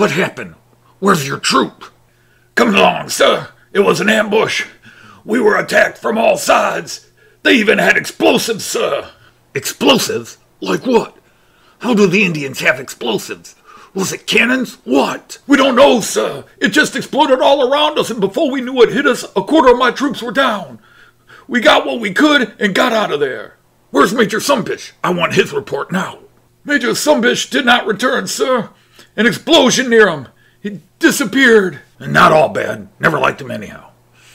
What happened? Where's your troop? Come along, sir. It was an ambush. We were attacked from all sides. They even had explosives, sir. Explosives? Like what? How do the Indians have explosives? Was it cannons? What? We don't know, sir. It just exploded all around us, and before we knew it hit us, a quarter of my troops were down. We got what we could and got out of there. Where's Major Sumbish? I want his report now. Major Sumbish did not return, sir. An explosion near him. He disappeared. And not all bad. Never liked him anyhow.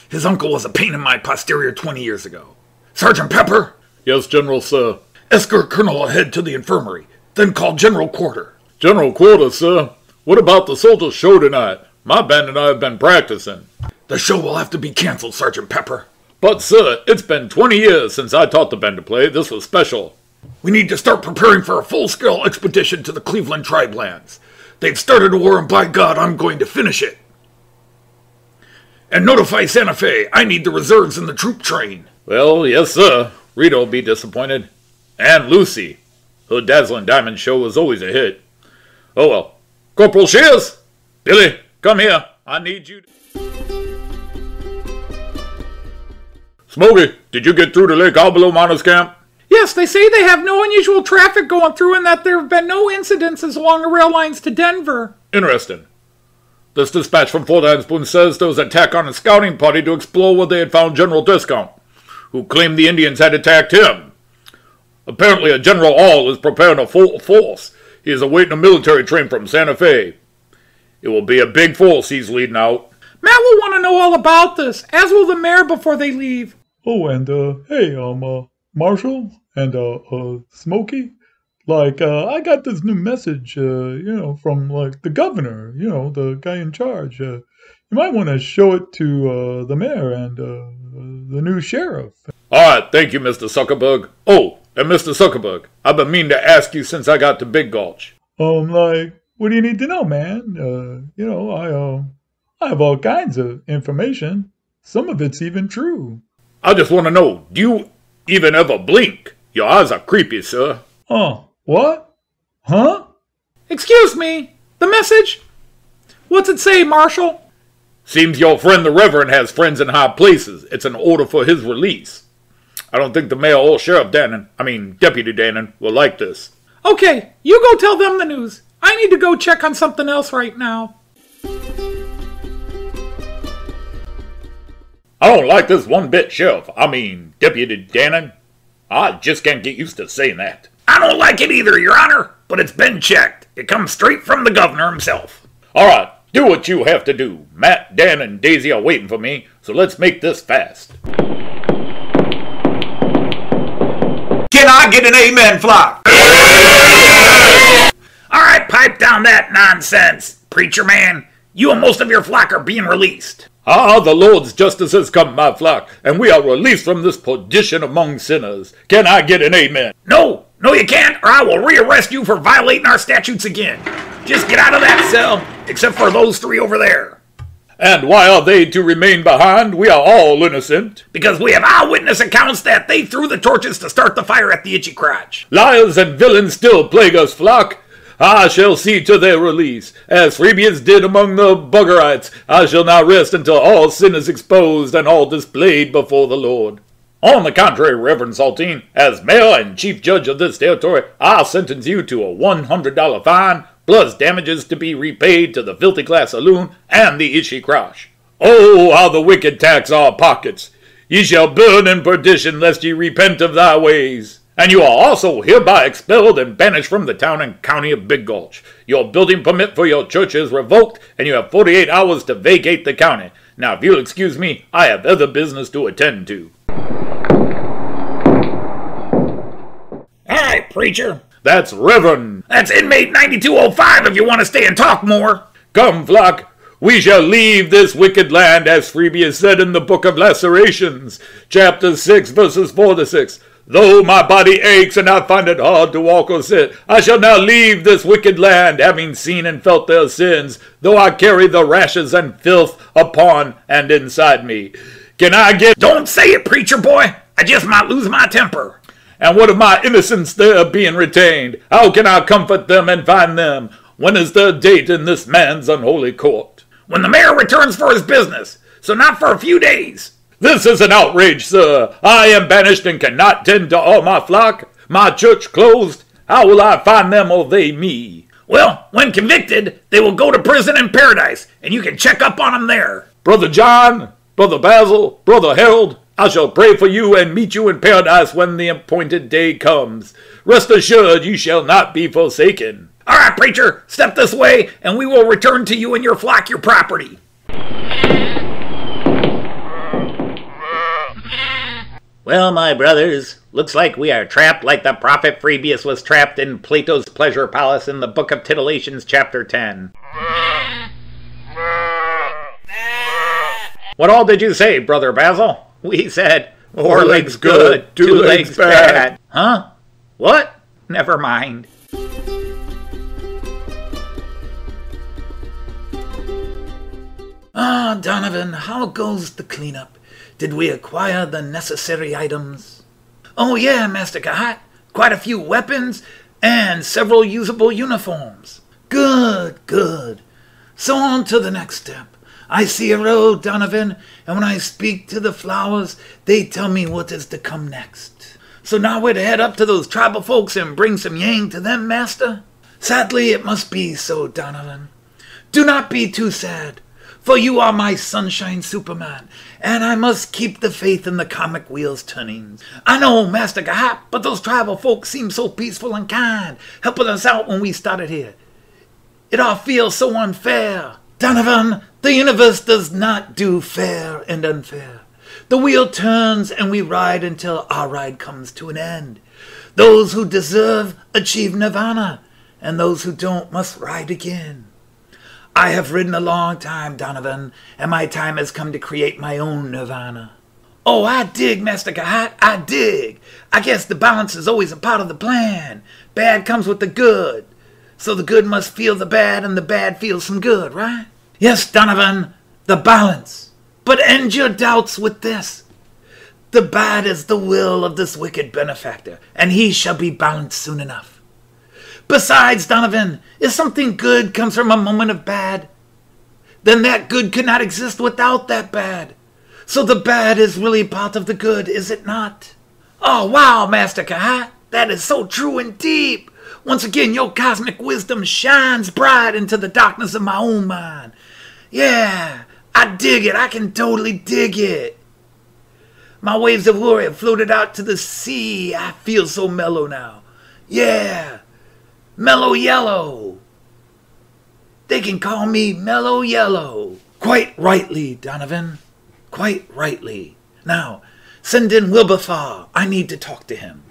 His uncle was a pain in my posterior 20 years ago. Sergeant Pepper? Yes, General, sir. Escort Colonel ahead to the infirmary, then call General Quarter. General Quarter, sir. What about the soldiers' show tonight? My band and I have been practicing. The show will have to be canceled, Sergeant Pepper. But, sir, it's been 20 years since I taught the band to play. This was special. We need to start preparing for a full scale expedition to the Cleveland tribe lands. They've started a war, and by God, I'm going to finish it. And notify Santa Fe. I need the reserves in the troop train. Well, yes, sir. Rito'll be disappointed. And Lucy. Her dazzling diamond show was always a hit. Oh well. Corporal Shears! Billy, come here. I need you. Smokey, did you get through to Lake Albalo Miners Camp? Yes, they say they have no unusual traffic going through and that there have been no incidences along the rail lines to Denver. Interesting. This dispatch from Fort Anspoon says there was an attack on a scouting party to explore where they had found General Discount, who claimed the Indians had attacked him. Apparently, a General All is preparing a full force. He is awaiting a military train from Santa Fe. It will be a big force he's leading out. Matt will want to know all about this, as will the mayor before they leave. Oh, and uh, hey, um, uh, Marshall and uh, uh, Smokey, like uh, I got this new message, uh, you know, from like the governor, you know, the guy in charge. Uh, you might want to show it to uh, the mayor and uh, the new sheriff. All right, thank you, Mr. Zuckerberg. Oh, and Mr. Zuckerberg, I've been meaning to ask you since I got to Big Gulch. Um, like, what do you need to know, man? Uh, you know, I uh, I have all kinds of information. Some of it's even true. I just want to know, do you even ever blink? Your eyes are creepy, sir. Oh, what? Huh? Excuse me, the message? What's it say, Marshal? Seems your friend the Reverend has friends in high places. It's an order for his release. I don't think the mayor or Sheriff Dannon, I mean Deputy Dannon, will like this. Okay, you go tell them the news. I need to go check on something else right now. I don't like this one bit, Sheriff. I mean, Deputy Dannon. I just can't get used to saying that. I don't like it either, Your Honor, but it's been checked. It comes straight from the governor himself. All right, do what you have to do. Matt, Dan, and Daisy are waiting for me, so let's make this fast. Can I get an amen, flock? All right, pipe down that nonsense, preacher man. You and most of your flock are being released. Ah, the Lord's justice has come, my flock, and we are released from this perdition among sinners. Can I get an amen? No, no, you can't, or I will rearrest you for violating our statutes again. Just get out of that cell, except for those three over there. And why are they to remain behind? We are all innocent. Because we have eyewitness accounts that they threw the torches to start the fire at the Itchy Crotch. Liars and villains still plague us, flock. I shall see to their release. As Freebians did among the Buggerites, I shall not rest until all sin is exposed and all displayed before the Lord. On the contrary, Reverend Saltine, as mayor and chief judge of this territory, I sentence you to a $100 fine, plus damages to be repaid to the filthy glass saloon and the Crotch. Oh, how the wicked tax our pockets! Ye shall burn in perdition, lest ye repent of thy ways. And you are also hereby expelled and banished from the town and county of Big Gulch. Your building permit for your church is revoked, and you have 48 hours to vacate the county. Now, if you'll excuse me, I have other business to attend to. Right, preacher. That's Reverend. That's inmate 9205 if you want to stay and talk more. Come, flock. We shall leave this wicked land, as Freebie said in the Book of Lacerations, chapter 6, verses 4 to 6. Though my body aches and I find it hard to walk or sit, I shall now leave this wicked land, having seen and felt their sins, though I carry the rashes and filth upon and inside me. Can I get. Don't say it, preacher boy. I just might lose my temper. And what of my innocence there being retained? How can I comfort them and find them? When is the date in this man's unholy court? When the mayor returns for his business, so not for a few days. This is an outrage, sir. I am banished and cannot tend to all my flock. My church closed. How will I find them or they me? Well, when convicted, they will go to prison in paradise, and you can check up on them there. Brother John, Brother Basil, Brother Harold, I shall pray for you and meet you in paradise when the appointed day comes. Rest assured you shall not be forsaken. All right, preacher, step this way, and we will return to you and your flock your property. Well, my brothers, looks like we are trapped like the prophet Phoebus was trapped in Plato's pleasure palace in the Book of Titillations, chapter 10. What all did you say, Brother Basil? We said, four legs good, two legs bad. Huh? What? Never mind. Ah, Donovan, how goes the cleanup? Did we acquire the necessary items? Oh, yeah, Master K'hat. Quite a few weapons and several usable uniforms. Good, good. So on to the next step. I see a road, Donovan, and when I speak to the flowers, they tell me what is to come next. So now we're to head up to those tribal folks and bring some yang to them, Master? Sadly, it must be so, Donovan. Do not be too sad, for you are my sunshine Superman, and I must keep the faith in the comic wheels turning. I know, Master K'hat, but those tribal folks seem so peaceful and kind, helping us out when we started here. It all feels so unfair. Donovan, the universe does not do fair and unfair. The wheel turns and we ride until our ride comes to an end. Those who deserve achieve nirvana, and those who don't must ride again. I have ridden a long time, Donovan, and my time has come to create my own nirvana. Oh, I dig, Master K'hat, I dig. I guess the balance is always a part of the plan. Bad comes with the good. So the good must feel the bad, and the bad feels some good, right? Yes, Donovan, the balance. But end your doubts with this. The bad is the will of this wicked benefactor, and he shall be balanced soon enough. Besides, Donovan, if something good comes from a moment of bad, then that good could not exist without that bad. So the bad is really part of the good, is it not? Oh, wow, Master K'hat, that is so true and deep. Once again, your cosmic wisdom shines bright into the darkness of my own mind. Yeah, I dig it. I can totally dig it. My waves of glory have floated out to the sea. I feel so mellow now. Yeah, mellow yellow. They can call me mellow yellow. Quite rightly, Donovan. Quite rightly. Now, send in Wilberfar. I need to talk to him.